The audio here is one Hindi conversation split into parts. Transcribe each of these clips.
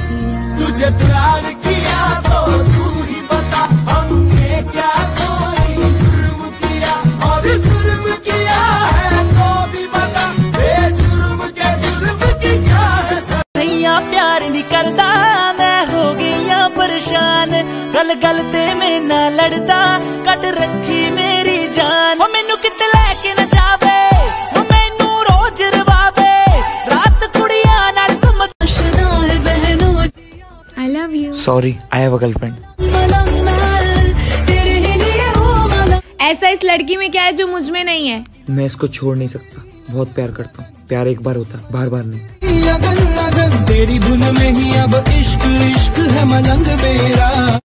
किया। तुझे प्यार किया तो तू ही बता हमने क्या कोई जुर्म किया? और जुर्म किया है तो भी बता बेजुर्म के जुर्म की क्या है नैया प्यार नहीं करदा मैं हो गईया परेशान। गल गल ते में ना लड़दा कट रखी तेरे आई हैव अ गर्लफ्रेंड ऐसा इस लड़की में क्या है जो मुझमें नहीं है? मैं इसको छोड़ नहीं सकता। बहुत प्यार करता हूँ। प्यार एक बार होता बार बार नहीं। लगन लगन तेरी धुन में ही अब इश्क इश्क है मलंग मेरा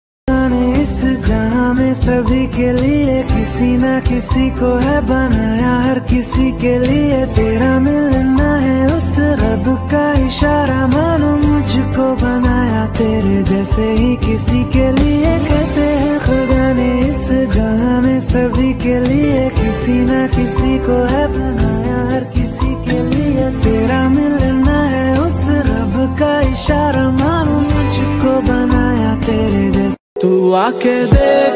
सभी के लिए किसी न किसी को है बनाया, हर किसी के लिए तेरा मिलना है उस रब का इशारा। मानो मुझको बनाया तेरे जैसे ही किसी के लिए कहते हैं, खुदा ने इस जहाँ में सभी के लिए किसी न किसी को है बनाया, हर किसी के लिए तेरा मिलना है उस रब का इशारा। मानो मुझको बनाया तेरे जैसे। तू आके देख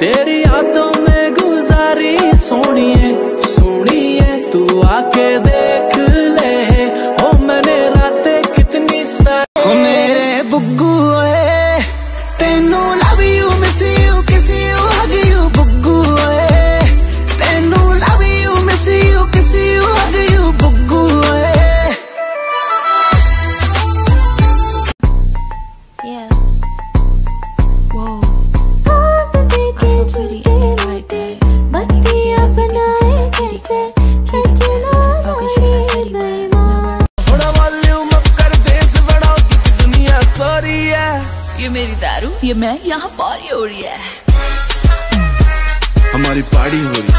तेरी यादों में गुजारी सोनिए सोनिए, तू आके देख ले। ओ मैंने रातें कितनी सारी मेरे बुग्गू ये मेरी दारू ये मैं यहाँ पारी हो रही है। हमारी पार्टी हो रही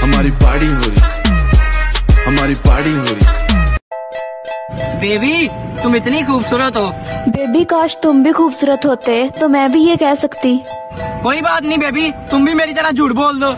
हमारी पार्टी हो रही हमारी पार्टी हो रही। बेबी तुम इतनी खूबसूरत हो। बेबी काश तुम भी खूबसूरत होते तो मैं भी ये कह सकती। कोई बात नहीं बेबी तुम भी मेरी तरह झूठ बोल दो।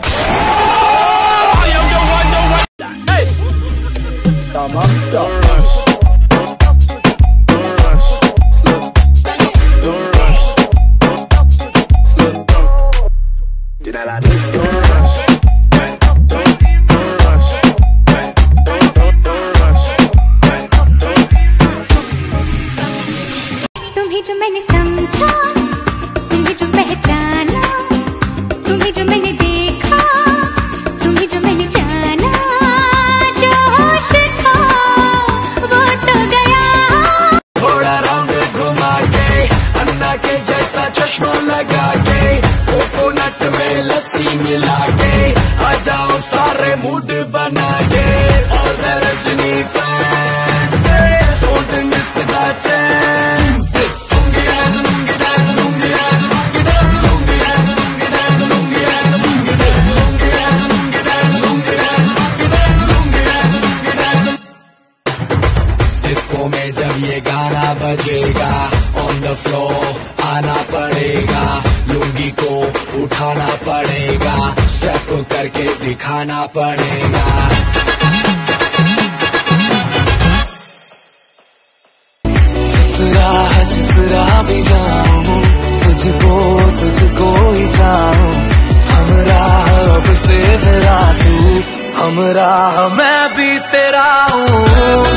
डिस्को जब ये गाना बजेगा ऑन द फ्लोर आना पड़ेगा, लुंगी को उठाना पड़ेगा स्टेप करके दिखाना पड़ेगा। जिस राह जिस राह भी जाऊँ, तुझको तुझको ही जाऊँ हम राह अब से तेरा तू, हम राह मैं भी तेरा हूँ।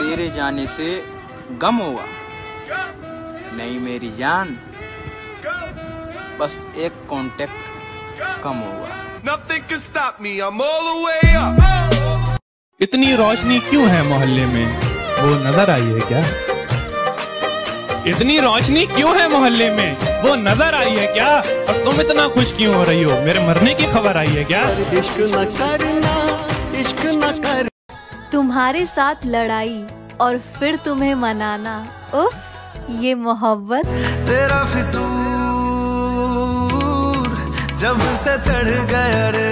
तेरे जाने से गम होगा। नहीं मेरी जान बस एक कांटेक्ट कम up. इतनी रोशनी क्यों है मोहल्ले में? वो नज़र आई है क्या? इतनी रोशनी क्यों है मोहल्ले में? वो नज़र आई है क्या? और तुम इतना खुश क्यों हो रही हो? मेरे मरने की खबर आई है क्या? इश्क न करना इश्क न कर तुम्हारे साथ लड़ाई और फिर तुम्हें मनाना। उफ, ये मोहब्बत। तेरा फितूर जब से चढ़ गया रे।